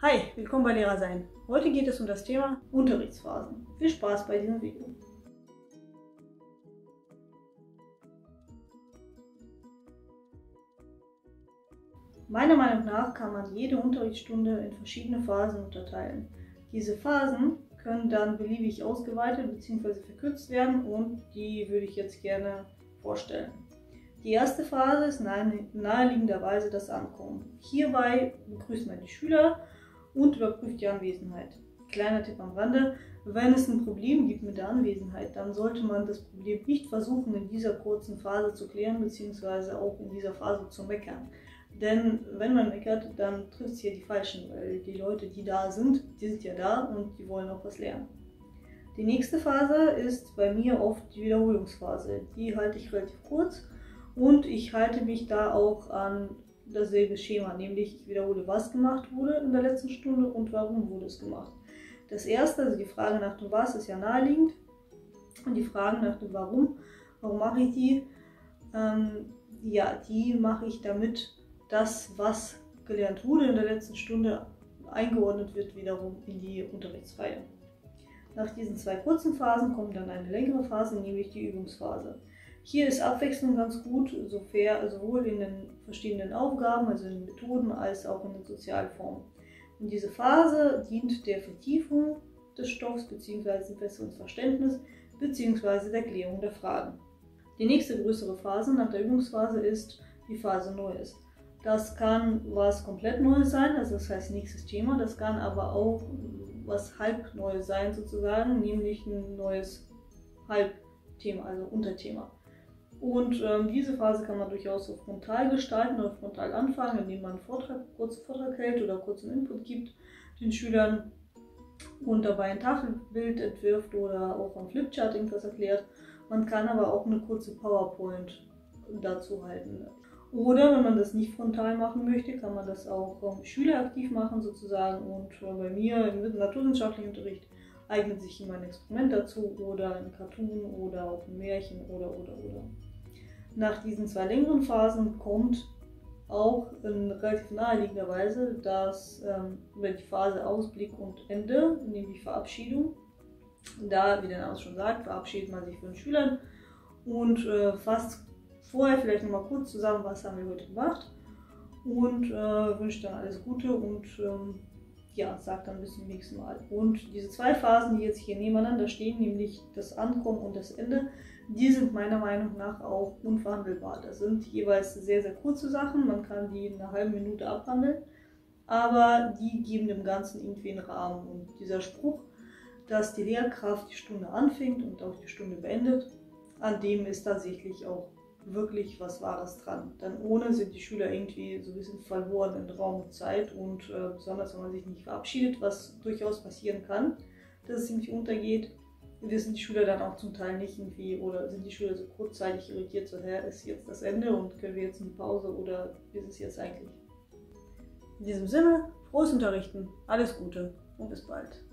Hi, willkommen bei Lehrer sein. Heute geht es um das Thema Unterrichtsphasen. Viel Spaß bei diesem Video. Meiner Meinung nach kann man jede Unterrichtsstunde in verschiedene Phasen unterteilen. Diese Phasen können dann beliebig ausgeweitet bzw. verkürzt werden und die würde ich jetzt gerne vorstellen. Die erste Phase ist naheliegenderweise das Ankommen. Hierbei begrüßt man die Schüler und überprüft die Anwesenheit. Kleiner Tipp am Rande, wenn es ein Problem gibt mit der Anwesenheit, dann sollte man das Problem nicht versuchen in dieser kurzen Phase zu klären, beziehungsweise auch in dieser Phase zu meckern. Denn wenn man meckert, dann trifft es hier die Falschen, weil die Leute, die da sind, die sind ja da und die wollen auch was lernen. Die nächste Phase ist bei mir oft die Wiederholungsphase. Die halte ich relativ kurz und ich halte mich da auch an dasselbe Schema, nämlich ich wiederhole, was gemacht wurde in der letzten Stunde und warum wurde es gemacht. Das erste, also die Frage nach dem Was, ist ja naheliegend. Und die Frage nach dem Warum, warum mache ich die? Ähm, ja, die mache ich damit das, was gelernt wurde in der letzten Stunde, eingeordnet wird wiederum in die Unterrichtsreihe. Nach diesen zwei kurzen Phasen kommt dann eine längere Phase, nämlich die Übungsphase. Hier ist Abwechslung ganz gut, sowohl in den verschiedenen Aufgaben, also in den Methoden, als auch in den Sozialformen. Und diese Phase dient der Vertiefung des Stoffs bzw. dem besseren Verständnis bzw. der Klärung der Fragen. Die nächste größere Phase nach der Übungsphase ist die Phase Neues. Das kann was komplett Neues sein, also das heißt nächstes Thema, das kann aber auch was halb Neues sein sozusagen, nämlich ein neues Halbthema, also Unterthema. Und ähm, diese Phase kann man durchaus so frontal gestalten oder frontal anfangen, indem man einen Vortrag, kurzen Vortrag hält oder kurzen Input gibt den Schülern und dabei ein Tafelbild entwirft oder auch am Flipchart irgendwas erklärt. Man kann aber auch eine kurze PowerPoint dazu halten. Oder wenn man das nicht frontal machen möchte, kann man das auch ähm, schüleraktiv machen sozusagen. Und äh, bei mir im naturwissenschaftlichen Unterricht eignet sich immer ein Experiment dazu oder ein Cartoon oder auch ein Märchen oder oder oder. Nach diesen zwei längeren Phasen kommt auch in relativ naheliegender Weise dass ähm, über die Phase Ausblick und Ende, nämlich Verabschiedung. Da, wie der Name schon sagt, verabschiedet man sich von den Schülern und äh, fasst vorher vielleicht nochmal kurz zusammen, was haben wir heute gemacht und äh, wünscht dann alles Gute und ähm, ja, sagt dann bis zum nächsten Mal. Und diese zwei Phasen, die jetzt hier nebeneinander stehen, nämlich das Ankommen und das Ende, die sind meiner Meinung nach auch unverhandelbar. Das sind jeweils sehr, sehr kurze Sachen, man kann die in einer halben Minute abhandeln, aber die geben dem Ganzen irgendwie einen Rahmen. Und dieser Spruch, dass die Lehrkraft die Stunde anfängt und auch die Stunde beendet, an dem ist tatsächlich auch wirklich was Wahres dran. Denn ohne sind die Schüler irgendwie so ein bisschen verloren in Raum und Zeit und äh, besonders wenn man sich nicht verabschiedet, was durchaus passieren kann, dass es irgendwie untergeht, wissen die Schüler dann auch zum Teil nicht irgendwie oder sind die Schüler so kurzzeitig irritiert, so, hä, ist jetzt das Ende und können wir jetzt in die Pause oder wie ist es jetzt eigentlich? In diesem Sinne, frohes Unterrichten, alles Gute und bis bald.